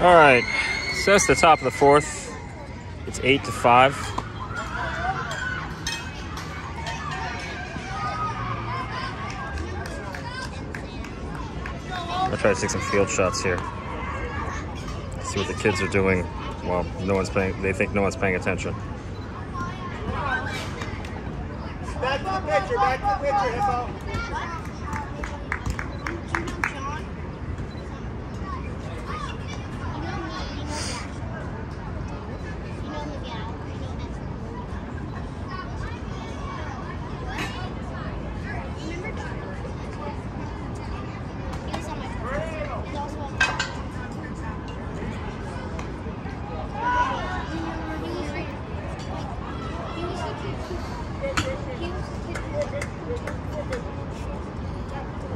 All right, so it's the top of the fourth. It's eight to five. I'll try to take some field shots here. See what the kids are doing. Well, no one's paying. They think no one's paying attention. Back to the picture, back to the picture,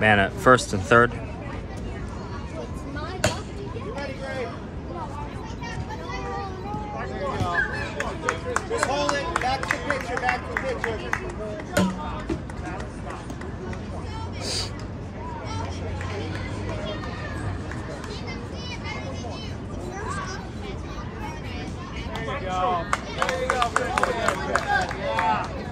man. At first and third. There you go. There you go. Yeah.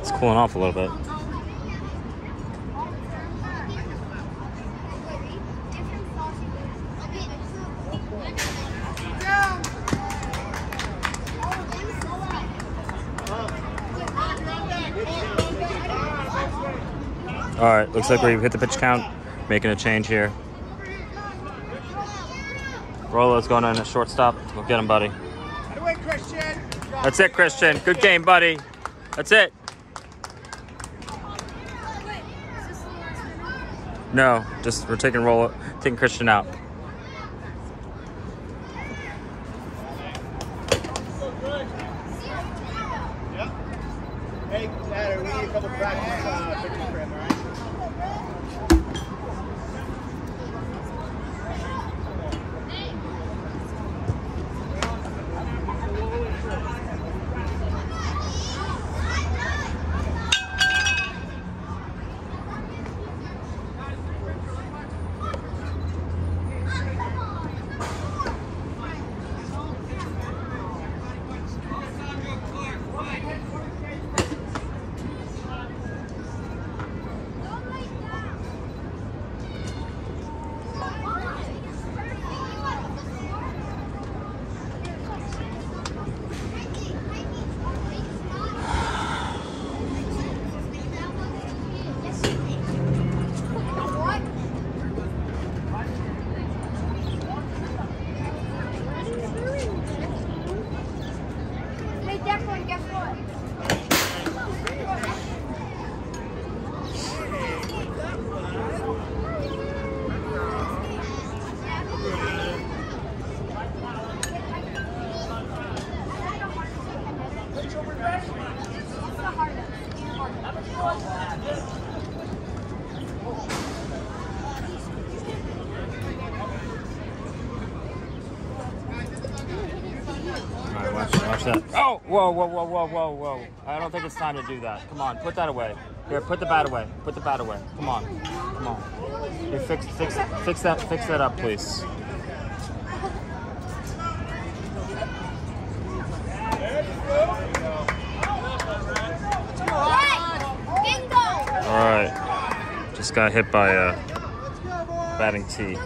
It's cooling off a little bit. All right, looks like we've hit the pitch count, making a change here. Rolo's going in at shortstop. Go get him, buddy. That's it, Christian. Good game, buddy. That's it. No, just we're taking Rolo, taking Christian out. Hey, we need a couple practice uh, Oh, whoa, whoa, whoa, whoa, whoa, whoa. I don't think it's time to do that. Come on, put that away. Here, put the bat away. Put the bat away. Come on, come on. Here, fix, fix, fix that, fix that up, please. Right. Bingo. All right, just got hit by a batting tee.